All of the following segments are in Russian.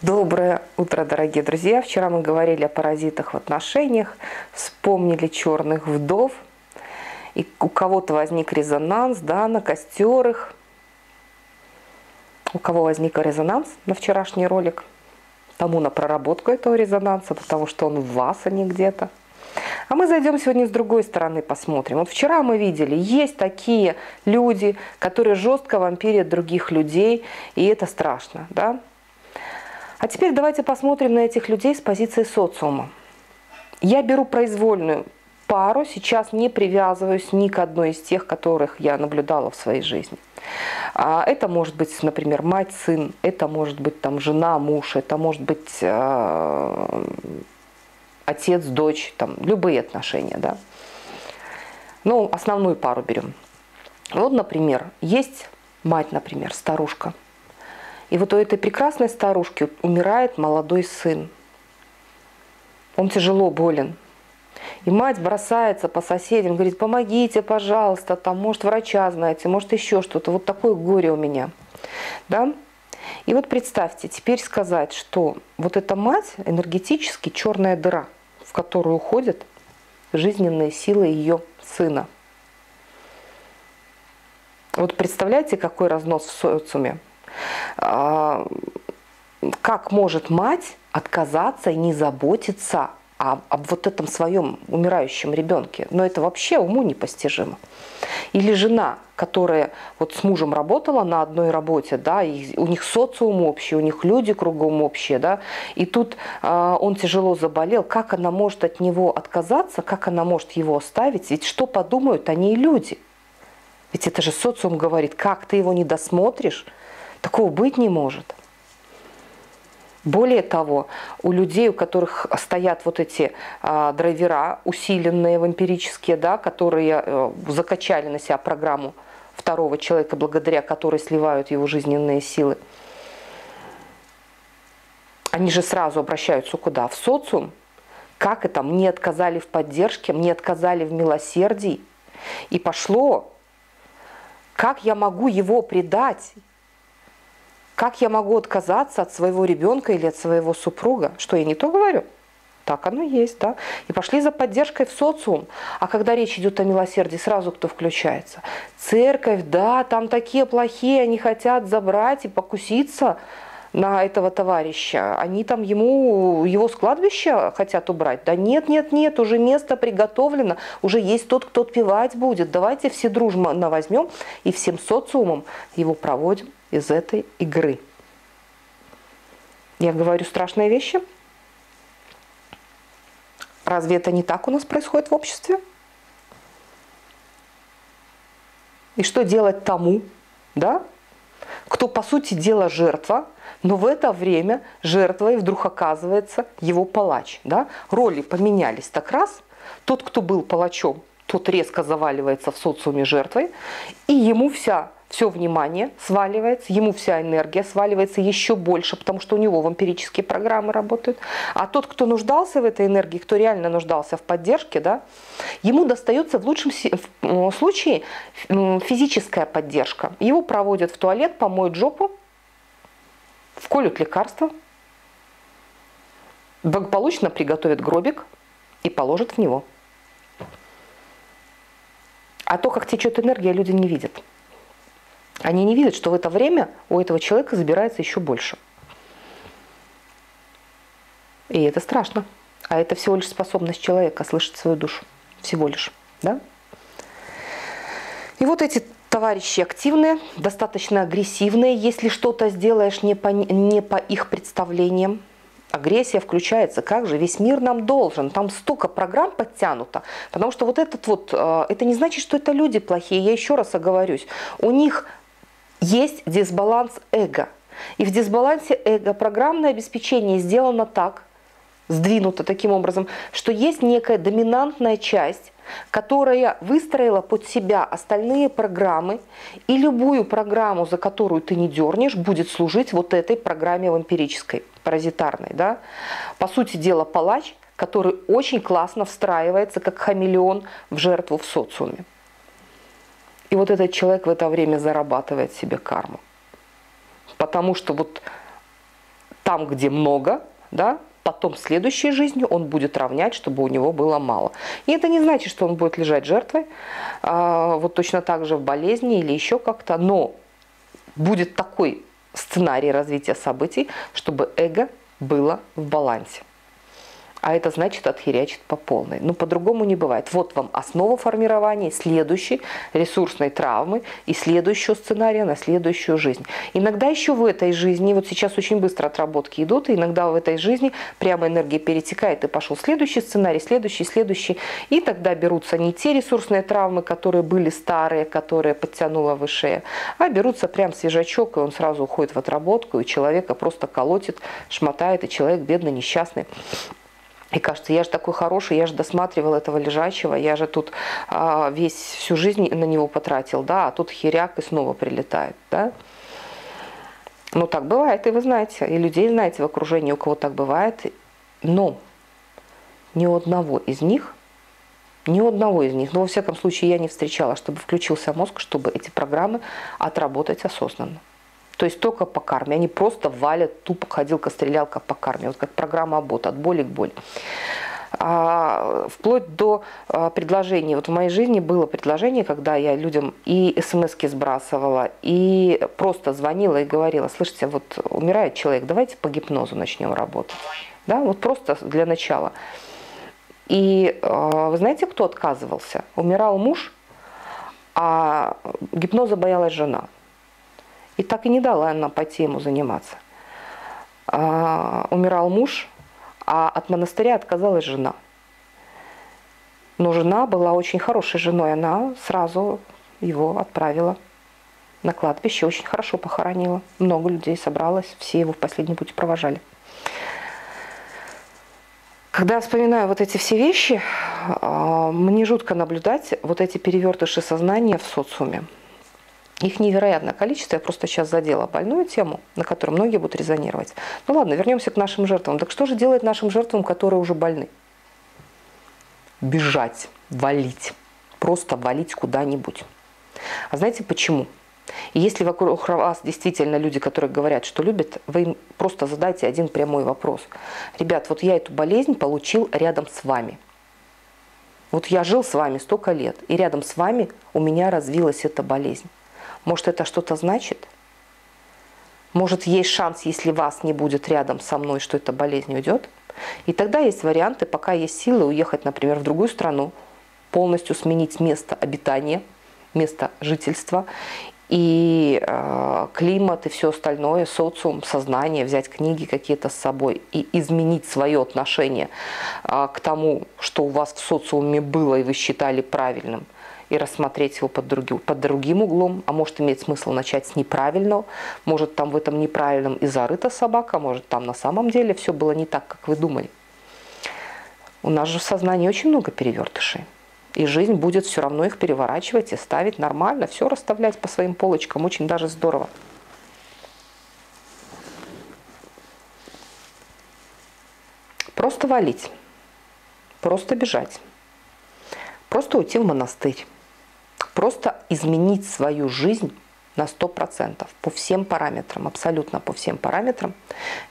Доброе утро, дорогие друзья! Вчера мы говорили о паразитах в отношениях, вспомнили черных вдов, и у кого-то возник резонанс, да, на костер их. У кого возник резонанс на вчерашний ролик, тому на проработку этого резонанса, потому что он в вас, а не где-то. А мы зайдем сегодня с другой стороны, посмотрим. Вот вчера мы видели, есть такие люди, которые жестко вампирят других людей, и это страшно, да? А теперь давайте посмотрим на этих людей с позиции социума. Я беру произвольную пару, сейчас не привязываюсь ни к одной из тех, которых я наблюдала в своей жизни. А, это может быть, например, мать, сын, это может быть там жена, муж, это может быть э, отец, дочь, там любые отношения, да. Ну, основную пару берем. Вот, например, есть мать, например, старушка – и вот у этой прекрасной старушки умирает молодой сын. Он тяжело болен. И мать бросается по соседям, говорит, помогите, пожалуйста, там, может, врача знаете, может, еще что-то. Вот такое горе у меня. Да? И вот представьте, теперь сказать, что вот эта мать энергетически черная дыра, в которую уходят жизненные силы ее сына. Вот представляете, какой разнос в социуме? А, как может мать отказаться и не заботиться об, об вот этом своем умирающем ребенке? Но это вообще уму непостижимо. Или жена, которая вот с мужем работала на одной работе, да, и у них социум общий, у них люди кругом общие, да, и тут э, он тяжело заболел, как она может от него отказаться, как она может его оставить, ведь что подумают они и люди? Ведь это же социум говорит, как ты его не досмотришь, Такого быть не может. Более того, у людей, у которых стоят вот эти а, драйвера усиленные вампирические, да, которые а, закачали на себя программу второго человека, благодаря которой сливают его жизненные силы, они же сразу обращаются куда? В социум. Как это? Мне отказали в поддержке, мне отказали в милосердии. И пошло, как я могу его предать? Как я могу отказаться от своего ребенка или от своего супруга? Что я не то говорю? Так оно есть, да. И пошли за поддержкой в социум. А когда речь идет о милосердии, сразу кто включается? Церковь, да, там такие плохие, они хотят забрать и покуситься на этого товарища. Они там ему, его с кладбища хотят убрать. Да нет, нет, нет, уже место приготовлено, уже есть тот, кто отпевать будет. Давайте все дружно возьмем и всем социумом его проводим из этой игры. Я говорю страшные вещи. Разве это не так у нас происходит в обществе? И что делать тому, да, кто, по сути дела, жертва, но в это время жертвой вдруг оказывается его палач. Да? Роли поменялись так раз. Тот, кто был палачом, тот резко заваливается в социуме жертвой, и ему вся все внимание сваливается, ему вся энергия сваливается еще больше, потому что у него вампирические программы работают. А тот, кто нуждался в этой энергии, кто реально нуждался в поддержке, да, ему достается в лучшем случае физическая поддержка. Его проводят в туалет, помоют жопу, вколют лекарства, благополучно приготовят гробик и положат в него. А то, как течет энергия, люди не видят. Они не видят, что в это время у этого человека забирается еще больше. И это страшно. А это всего лишь способность человека слышать свою душу. Всего лишь. Да? И вот эти товарищи активные, достаточно агрессивные. Если что-то сделаешь не по, не по их представлениям, агрессия включается. Как же? Весь мир нам должен. Там столько программ подтянуто. Потому что вот этот вот, э, это не значит, что это люди плохие. Я еще раз оговорюсь. У них есть дисбаланс эго. И в дисбалансе эго программное обеспечение сделано так, сдвинуто таким образом, что есть некая доминантная часть, которая выстроила под себя остальные программы, и любую программу, за которую ты не дернешь, будет служить вот этой программе вампирической, паразитарной. Да? По сути дела, палач, который очень классно встраивается, как хамелеон, в жертву в социуме. И вот этот человек в это время зарабатывает себе карму. Потому что вот там, где много, да, потом следующей жизни он будет равнять, чтобы у него было мало. И это не значит, что он будет лежать жертвой, а, вот точно так же в болезни или еще как-то, но будет такой сценарий развития событий, чтобы эго было в балансе а это значит отхерячит по полной. Ну, по-другому не бывает. Вот вам основа формирования следующей ресурсной травмы и следующего сценария на следующую жизнь. Иногда еще в этой жизни, вот сейчас очень быстро отработки идут, и иногда в этой жизни прямо энергия перетекает, и пошел следующий сценарий, следующий, следующий. И тогда берутся не те ресурсные травмы, которые были старые, которые подтянула выше, а берутся прям свежачок, и он сразу уходит в отработку, и человека просто колотит, шмотает, и человек бедный, несчастный. И кажется, я же такой хороший, я же досматривал этого лежачего, я же тут а, весь всю жизнь на него потратил, да, а тут херяк и снова прилетает, да. Ну, так бывает, и вы знаете, и людей знаете в окружении, у кого так бывает. Но ни у одного из них, ни у одного из них, но во всяком случае я не встречала, чтобы включился мозг, чтобы эти программы отработать осознанно. То есть только по карме. Они просто валят тупо ходилка-стрелялка по карме. Вот как программа бот от боли к боли. А, вплоть до а, предложений. Вот в моей жизни было предложение, когда я людям и смс сбрасывала, и просто звонила и говорила, слышите, вот умирает человек, давайте по гипнозу начнем работать. Да, вот просто для начала. И а, вы знаете, кто отказывался? Умирал муж, а гипноза боялась жена. И так и не дала она пойти ему заниматься. А, умирал муж, а от монастыря отказалась жена. Но жена была очень хорошей женой, она сразу его отправила на кладбище, очень хорошо похоронила. Много людей собралось, все его в последний путь провожали. Когда я вспоминаю вот эти все вещи, а, мне жутко наблюдать вот эти перевертыши сознания в социуме. Их невероятное количество. Я просто сейчас задела больную тему, на которой многие будут резонировать. Ну ладно, вернемся к нашим жертвам. Так что же делать нашим жертвам, которые уже больны? Бежать, валить. Просто валить куда-нибудь. А знаете почему? Если вокруг вас действительно люди, которые говорят, что любят, вы им просто задайте один прямой вопрос. Ребят, вот я эту болезнь получил рядом с вами. Вот я жил с вами столько лет, и рядом с вами у меня развилась эта болезнь. Может, это что-то значит? Может, есть шанс, если вас не будет рядом со мной, что эта болезнь уйдет? И тогда есть варианты, пока есть силы, уехать, например, в другую страну, полностью сменить место обитания, место жительства и э, климат и все остальное, социум, сознание, взять книги какие-то с собой и изменить свое отношение э, к тому, что у вас в социуме было и вы считали правильным – и рассмотреть его под другим, под другим углом, а может иметь смысл начать с неправильного, может там в этом неправильном и зарыта собака, может там на самом деле все было не так, как вы думали. У нас же в сознании очень много перевертышей. И жизнь будет все равно их переворачивать и ставить нормально, все расставлять по своим полочкам. Очень даже здорово. Просто валить, просто бежать, просто уйти в монастырь просто изменить свою жизнь на 100%, по всем параметрам, абсолютно по всем параметрам,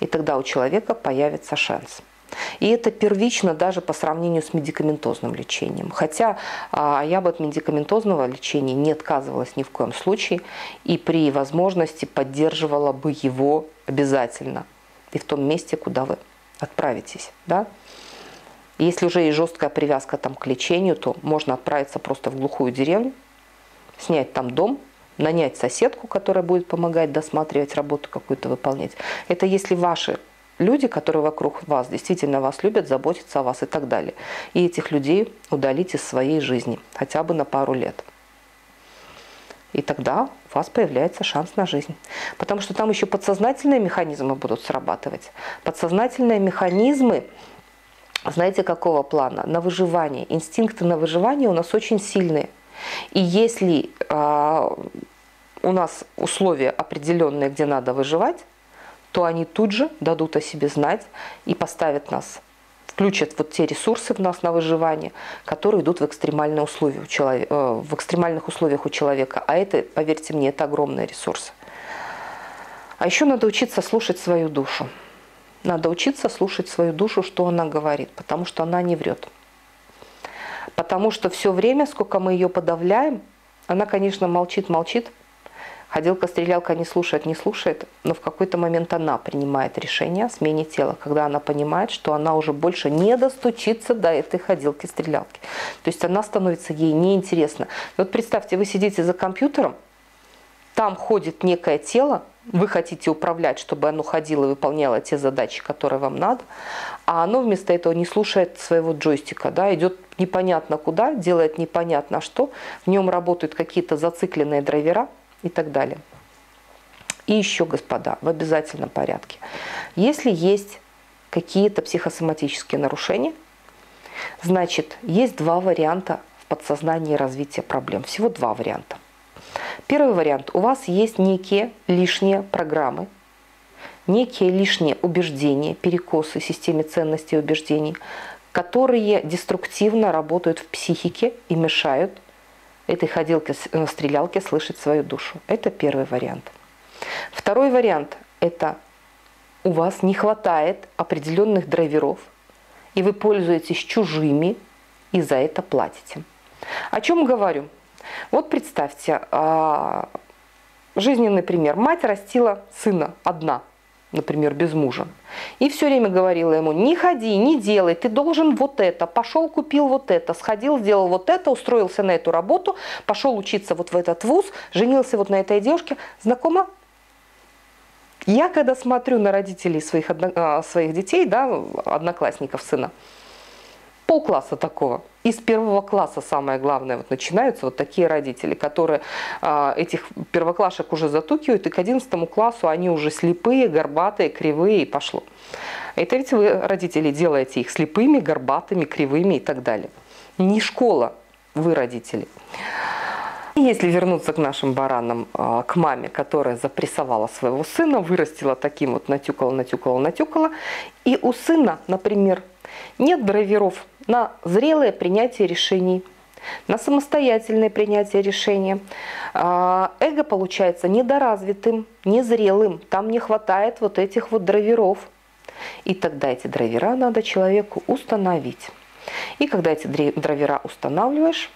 и тогда у человека появится шанс. И это первично даже по сравнению с медикаментозным лечением. Хотя а, я бы от медикаментозного лечения не отказывалась ни в коем случае и при возможности поддерживала бы его обязательно и в том месте, куда вы отправитесь. Да? Если уже есть жесткая привязка там, к лечению, то можно отправиться просто в глухую деревню, снять там дом, нанять соседку, которая будет помогать досматривать работу какую-то выполнять. Это если ваши люди, которые вокруг вас действительно вас любят, заботятся о вас и так далее. И этих людей удалить из своей жизни хотя бы на пару лет. И тогда у вас появляется шанс на жизнь. Потому что там еще подсознательные механизмы будут срабатывать. Подсознательные механизмы, знаете, какого плана? На выживание. Инстинкты на выживание у нас очень сильные. И если э, у нас условия определенные, где надо выживать, то они тут же дадут о себе знать и поставят нас, включат вот те ресурсы в нас на выживание, которые идут в экстремальные условия у человека, э, в экстремальных условиях у человека. А это, поверьте мне, это огромные ресурсы. А еще надо учиться слушать свою душу. Надо учиться слушать свою душу, что она говорит, потому что она не врет. Потому что все время, сколько мы ее подавляем, она, конечно, молчит, молчит. Ходилка-стрелялка не слушает, не слушает, но в какой-то момент она принимает решение о смене тела, когда она понимает, что она уже больше не достучится до этой ходилки-стрелялки. То есть она становится ей неинтересна. Вот представьте, вы сидите за компьютером, там ходит некое тело, вы хотите управлять, чтобы оно ходило и выполняло те задачи, которые вам надо, а оно вместо этого не слушает своего джойстика, да, идет непонятно куда, делает непонятно что, в нем работают какие-то зацикленные драйвера и так далее. И еще, господа, в обязательном порядке, если есть какие-то психосоматические нарушения, значит, есть два варианта в подсознании развития проблем. Всего два варианта. Первый вариант. У вас есть некие лишние программы, некие лишние убеждения, перекосы в системе ценностей и убеждений, которые деструктивно работают в психике и мешают этой ходилке-стрелялке э, слышать свою душу. Это первый вариант. Второй вариант – это у вас не хватает определенных драйверов, и вы пользуетесь чужими, и за это платите. О чем говорю? Вот представьте, а, жизненный пример. Мать растила сына одна, например, без мужа. И все время говорила ему, не ходи, не делай, ты должен вот это. Пошел, купил вот это, сходил, сделал вот это, устроился на эту работу, пошел учиться вот в этот вуз, женился вот на этой девушке. Знакомо? Я когда смотрю на родителей своих, а, своих детей, да, одноклассников сына, полкласса такого. Из первого класса самое главное вот начинаются вот такие родители, которые э, этих первоклашек уже затукивают, и к 11 классу они уже слепые, горбатые, кривые, и пошло. Это ведь вы, родители, делаете их слепыми, горбатыми, кривыми и так далее. Не школа, вы родители. Если вернуться к нашим баранам, а, к маме, которая запрессовала своего сына, вырастила таким вот, натюкала, натюкала, натюкала, и у сына, например, нет драйверов на зрелое принятие решений, на самостоятельное принятие решения. А, эго получается недоразвитым, незрелым, там не хватает вот этих вот драйверов. И тогда эти драйвера надо человеку установить. И когда эти драйвера устанавливаешь,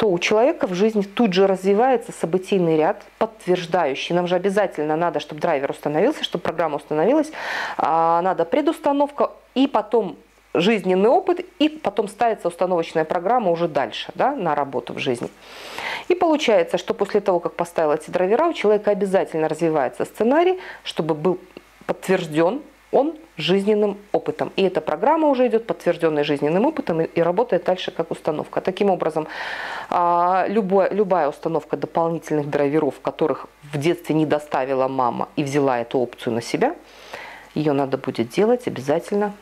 то у человека в жизни тут же развивается событийный ряд, подтверждающий. Нам же обязательно надо, чтобы драйвер установился, чтобы программа установилась. А, надо предустановка и потом жизненный опыт, и потом ставится установочная программа уже дальше, да, на работу в жизни. И получается, что после того, как поставил эти драйвера, у человека обязательно развивается сценарий, чтобы был подтвержден он жизненным опытом. И эта программа уже идет подтвержденная жизненным опытом и, и работает дальше как установка. Таким образом, а, любая, любая установка дополнительных драйверов, которых в детстве не доставила мама и взяла эту опцию на себя, ее надо будет делать обязательно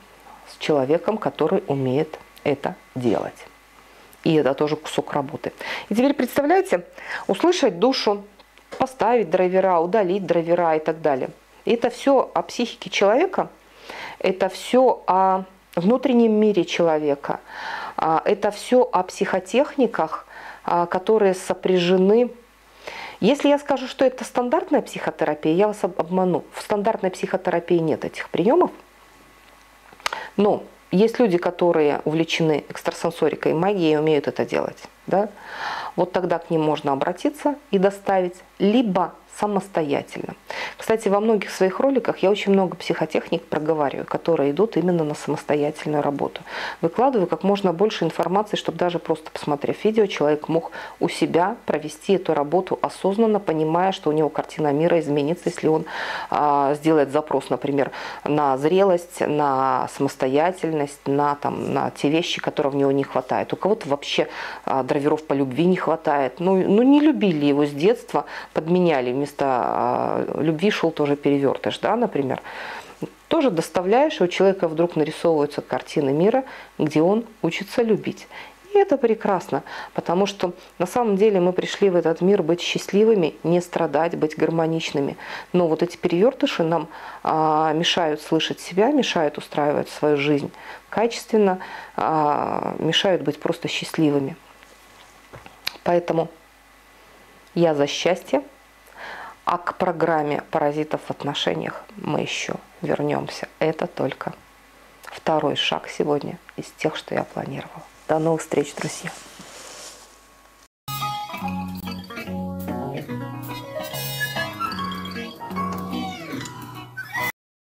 с человеком, который умеет это делать. И это тоже кусок работы. И теперь представляете, услышать душу, поставить драйвера, удалить драйвера и так далее. Это все о психике человека, это все о внутреннем мире человека, а, это все о психотехниках, а, которые сопряжены если я скажу, что это стандартная психотерапия, я вас обману. В стандартной психотерапии нет этих приемов. Но есть люди, которые увлечены экстрасенсорикой и магией и умеют это делать. Да? Вот тогда к ним можно обратиться и доставить либо самостоятельно. Кстати, во многих своих роликах я очень много психотехник проговариваю, которые идут именно на самостоятельную работу. Выкладываю как можно больше информации, чтобы даже просто посмотрев видео, человек мог у себя провести эту работу осознанно, понимая, что у него картина мира изменится, если он а, сделает запрос, например, на зрелость, на самостоятельность, на, там, на те вещи, которые в него не хватает. У кого-то вообще а, драйверов по любви не хватает. Ну, ну не любили его с детства, подменяли вместо а, любви шел тоже перевертыш, да, например. Тоже доставляешь, и у человека вдруг нарисовываются картины мира, где он учится любить. И это прекрасно, потому что на самом деле мы пришли в этот мир быть счастливыми, не страдать, быть гармоничными. Но вот эти перевертыши нам а, мешают слышать себя, мешают устраивать свою жизнь качественно, а, мешают быть просто счастливыми. Поэтому я за счастье, А к программе паразитов в отношениях мы еще вернемся. Это только второй шаг сегодня из тех, что я планировала. До новых встреч, друзья!